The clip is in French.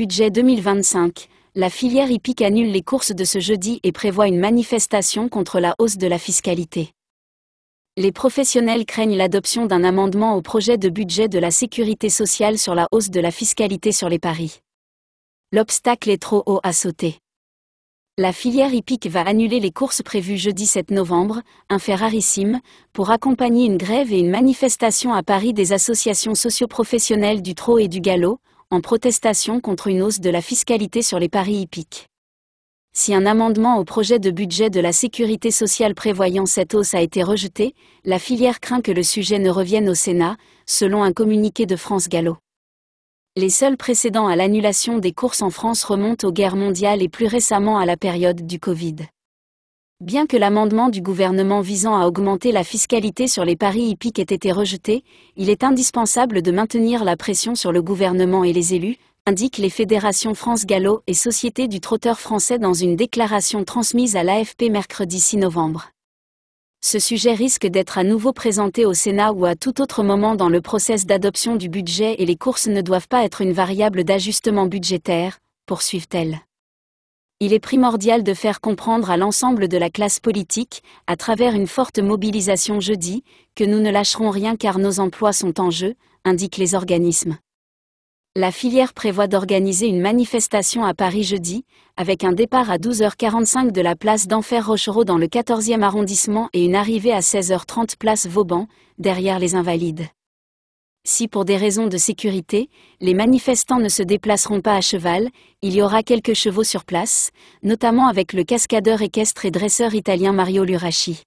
budget 2025, la filière hippique annule les courses de ce jeudi et prévoit une manifestation contre la hausse de la fiscalité. Les professionnels craignent l'adoption d'un amendement au projet de budget de la sécurité sociale sur la hausse de la fiscalité sur les paris. L'obstacle est trop haut à sauter. La filière hippique va annuler les courses prévues jeudi 7 novembre, un fait rarissime, pour accompagner une grève et une manifestation à Paris des associations socioprofessionnelles du trot et du galop, en protestation contre une hausse de la fiscalité sur les paris hippiques. Si un amendement au projet de budget de la sécurité sociale prévoyant cette hausse a été rejeté, la filière craint que le sujet ne revienne au Sénat, selon un communiqué de France Gallo. Les seuls précédents à l'annulation des courses en France remontent aux guerres mondiales et plus récemment à la période du Covid. Bien que l'amendement du gouvernement visant à augmenter la fiscalité sur les paris hippiques ait été rejeté, il est indispensable de maintenir la pression sur le gouvernement et les élus, indiquent les fédérations France Gallo et Société du Trotteur français dans une déclaration transmise à l'AFP mercredi 6 novembre ce sujet risque d'être à nouveau présenté au Sénat ou à tout autre moment dans le process d'adoption du budget et les courses ne doivent pas être une variable d'ajustement budgétaire, poursuivent-elles. Il est primordial de faire comprendre à l'ensemble de la classe politique, à travers une forte mobilisation jeudi, que nous ne lâcherons rien car nos emplois sont en jeu, indiquent les organismes. La filière prévoit d'organiser une manifestation à Paris jeudi, avec un départ à 12h45 de la place d'Enfer Rochereau dans le 14e arrondissement et une arrivée à 16h30 place Vauban, derrière les Invalides. Si pour des raisons de sécurité, les manifestants ne se déplaceront pas à cheval, il y aura quelques chevaux sur place, notamment avec le cascadeur équestre et dresseur italien Mario Lurachi.